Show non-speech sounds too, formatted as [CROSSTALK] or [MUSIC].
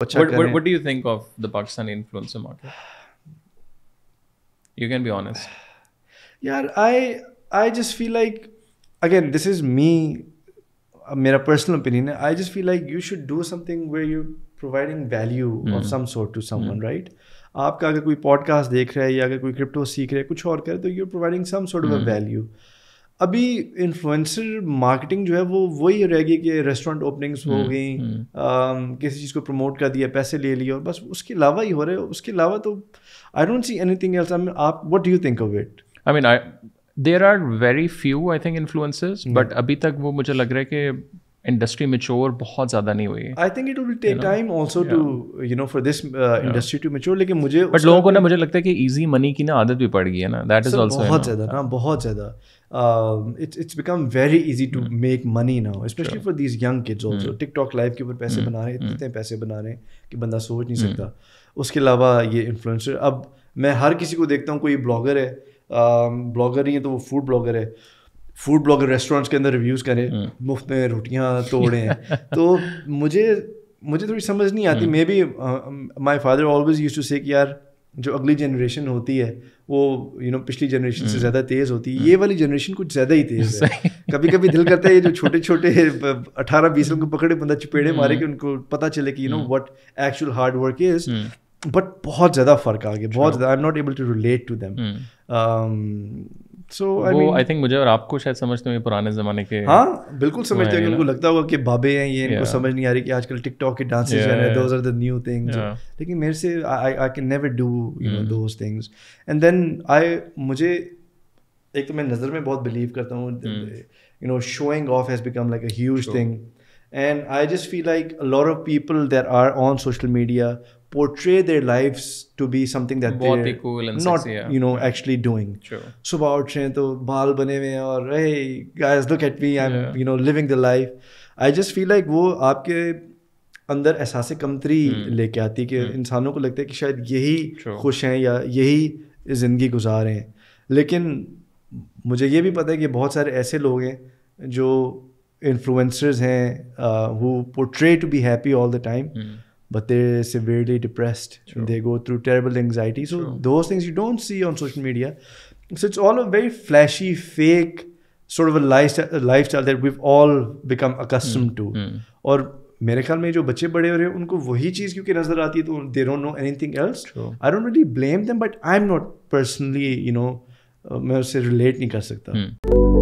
अच्छा what, what, करें what do you think of the Pakistani influencer market? You can be honest. यार I I just feel like again this is me मेरा personal opinion है I just feel like you should do something where you providing value of some sort to someone right आपका अगर कोई podcast देख रहा है या अगर कोई क्रिप्टो सीख रहा है कुछ और करे तो you are providing some sort of a value अभी इन्फ्लुएंसर मार्केटिंग जो है वो वही रहेगी कि रेस्टोरेंट ओपनिंग्स हो गई um, किसी चीज़ को प्रमोट कर दिया पैसे ले लिए और बस उसके अलावा ही हो रहे हो। उसके अलावा तो I don't see anything else आप what do you think of it I mean I there are very few I think influencers but अभी तक वो मुझे लग रहा है कि इंडस्ट्री मेच्योर बहुत ज़्यादा नहीं हुई। है I think it will take time also to you know for this industry to mature लेकिन मुझे बट लोगों को ना मुझे लगता है कि इजी मनी की ना आदत भी पड़ गई है ना। दैट इज़ ऑल्सो बहुत ज़्यादा ना बहुत ज़्यादा। It's it's become very easy to make money now specially for these young kids also TikTok live के ऊपर पैसे बना रहे हैं इतने पैसे बना रहे हैं कि बंदा सोच नहीं सकता। उसके अलावा ये इन्फ्लुएंसर अब मैं हर किसी को देखता हूँ कोई ब्लॉगर है ब्लॉगर नहीं है तो वो फ़ूड ब्लॉगर है। फ़ूड ब्लॉगर रेस्टोरेंट्स के अंदर रिव्यूज़ करें मुफ़्त में रोटियाँ तोड़ें। [LAUGHS] तो मुझे मुझे थोड़ी समझ नहीं आती। Maybe my father always use to say कि यार जो अगली जनरेशन होती है वो यू you नो know, पिछली जनरेशन से ज़्यादा तेज़ होती है। ये वाली जनरेशन कुछ ज़्यादा ही तेज़ है। कभी कभी दिल करता है ये जो छोटे छोटे [LAUGHS] अठारह बीस लोग को पकड़े बंदा चपेड़े मारे कि उनको पता चले कि you know what actual hard work is but बहुत ज़्यादा फ़र्क आ गया। बहुत ज़्यादा I am not able to relate to them so I mean I think मुझे और आपको शायद समझते हैं पुराने ज़माने के हाँ बिल्कुल समझते हैं उनको लगता होगा कि बाबे हैं ये इनको Yeah. समझ नहीं आ रही कि आजकल टिकटॉक के डांसेस Yeah, जो those are the new things लेकिन मेरे से I I can never do you. Know those things and then I मुझे एक तो मैं नज़र में बहुत बिलीव करता हूँ. You know showing off has become like a huge thing and I just feel like a lot of people that are on social media portray their lives to be something that बहुत ही they're cool and not sexy, yeah. you know actually doing True. सुबह उठ रहे हैं तो बाल बने हुए हैं और hey guys look at me I'm Yeah. you know living the life I just feel like वो आपके अंदर एहसास कमतरी hmm. लेके आती है कि hmm. इंसानों को लगता है कि शायद यही True. खुश हैं या यही ज़िंदगी गुजार रहे हैं लेकिन मुझे ये भी पता है कि बहुत सारे ऐसे लोग हैं जो इन्फ्लुएंसर्स हैं who portray to be happy all the time Hmm. but they're severely depressed. They go through terrible anxiety. So True. those things you don't see on social media. So it's all a very flashy, fake sort of a lifestyle, a lifestyle that we've all become accustomed mm. to. Hmm. और मेरे ख्याल में जो बच्चे बड़े हो रहे हैं उनको वही चीज़ क्योंकि नज़र आती है तो they don't know anything else I don't really blame them but I am not personally you know मैं उससे रिलेट नहीं कर सकता Hmm.